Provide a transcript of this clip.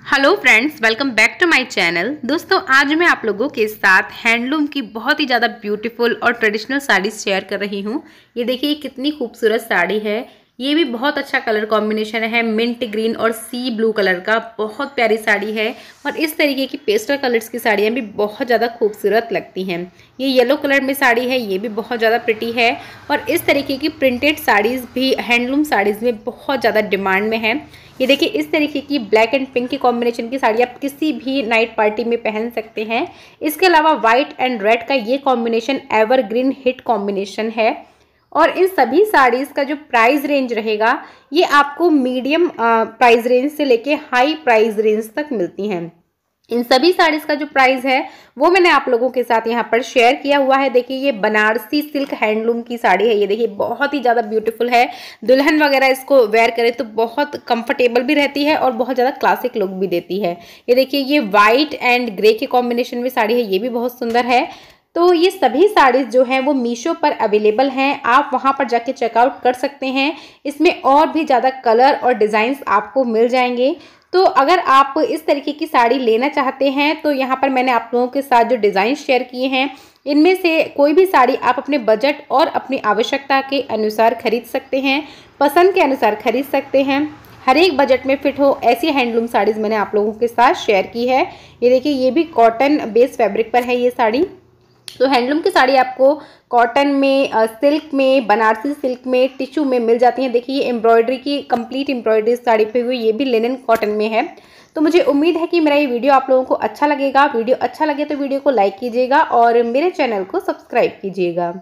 Hello friends welcome back to my channel दोस्तों, आज मैं आप लोगों के साथ हैंडलूम की बहुत ही ज़्यादा ब्यूटीफुल और ट्रेडिशनल साड़ी शेयर कर रही हूँ। ये देखिए कितनी खूबसूरत साड़ी है। ये भी बहुत अच्छा कलर कॉम्बिनेशन है मिंट ग्रीन और सी ब्लू कलर का, बहुत प्यारी साड़ी है और इस तरीके की पेस्टल कलर्स की साड़ियाँ भी बहुत ज़्यादा खूबसूरत लगती हैं। ये येलो कलर में साड़ी है, ये भी बहुत ज़्यादा प्रिटी है और इस तरीके की प्रिंटेड साड़ीज़ भी हैंडलूम साड़ीज़ में बहुत ज़्यादा डिमांड में है। ये देखिए, इस तरीके की ब्लैक एंड पिंक की कॉम्बिनेशन की साड़ी आप किसी भी नाइट पार्टी में पहन सकते हैं। इसके अलावा वाइट एंड रेड का ये कॉम्बिनेशन एवरग्रीन हिट कॉम्बिनेशन है। और इन सभी साड़ीज़ का जो प्राइस रेंज रहेगा, ये आपको मीडियम प्राइस रेंज से लेके हाई प्राइस रेंज तक मिलती हैं। इन सभी साड़ीज़ का जो प्राइस है, वो मैंने आप लोगों के साथ यहाँ पर शेयर किया हुआ है। देखिए, ये बनारसी सिल्क हैंडलूम की साड़ी है। ये देखिए, बहुत ही ज़्यादा ब्यूटीफुल है। दुल्हन वगैरह इसको वेयर करे तो बहुत कंफर्टेबल भी रहती है और बहुत ज़्यादा क्लासिक लुक भी देती है। ये देखिए, ये वाइट एंड ग्रे के कॉम्बिनेशन में साड़ी है। ये भी बहुत सुंदर है। तो ये सभी साड़ीज़ जो हैं वो मीशो पर अवेलेबल हैं। आप वहाँ पर जाके चेकआउट कर सकते हैं। इसमें और भी ज़्यादा कलर और डिज़ाइंस आपको मिल जाएँगे। तो अगर आप इस तरीके की साड़ी लेना चाहते हैं तो यहाँ पर मैंने आप लोगों के साथ जो डिज़ाइन शेयर किए हैं, इनमें से कोई भी साड़ी आप अपने बजट और अपनी आवश्यकता के अनुसार खरीद सकते हैं, पसंद के अनुसार खरीद सकते हैं। हर एक बजट में फिट हो, ऐसी हैंडलूम साड़ीज़ मैंने आप लोगों के साथ शेयर की है। ये देखिए, ये भी कॉटन बेस फैब्रिक पर है ये साड़ी। तो हैंडलूम की साड़ी आपको कॉटन में सिल्क में, बनारसी सिल्क में, टिश्यू में मिल जाती है। देखिए, ये एम्ब्रॉयडरी की कंप्लीट एम्ब्रॉयडरी साड़ी पे हुई, ये भी लेनन कॉटन में है। तो मुझे उम्मीद है कि मेरा ये वीडियो आप लोगों को अच्छा लगेगा। वीडियो अच्छा लगे तो वीडियो को लाइक कीजिएगा और मेरे चैनल को सब्सक्राइब कीजिएगा।